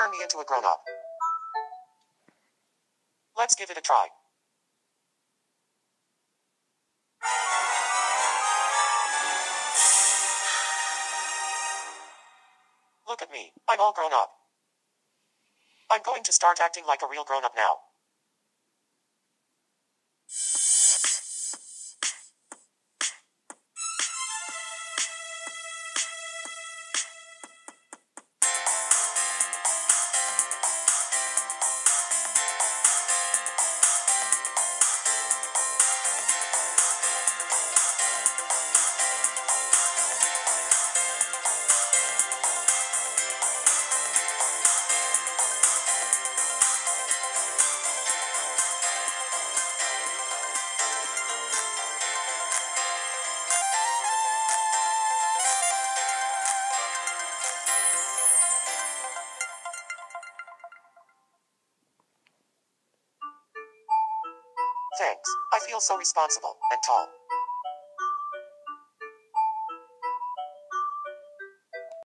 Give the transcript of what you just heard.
turn me into a grown up. Let's give it a try. Look at me. I'm all grown up. I'm going to start acting like a real grown up now. Thanks. I feel so responsible and tall.